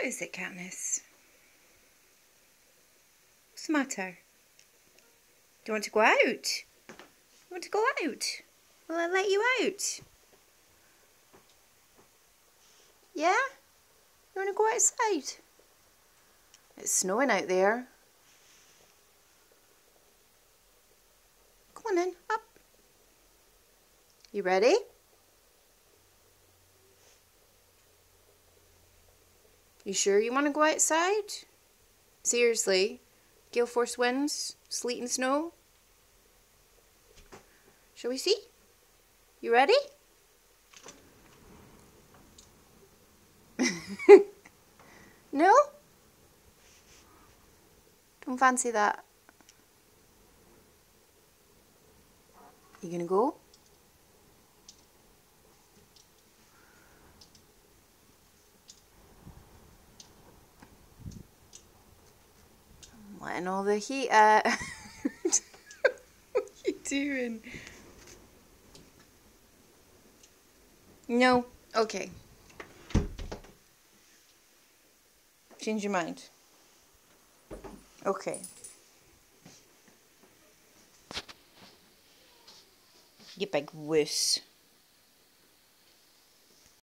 What is it, Katniss? What's the matter? Do you want to go out? You want to go out? Will I let you out? Yeah? You want to go outside? It's snowing out there. Come on in, up. You ready? You sure you want to go outside? Seriously? Gale force winds? Sleet and snow? Shall we see? You ready? no? Don't fancy that. You gonna go? Letting all the heat out. Uh, what are you doing? No. Okay. Change your mind. Okay. You big wuss.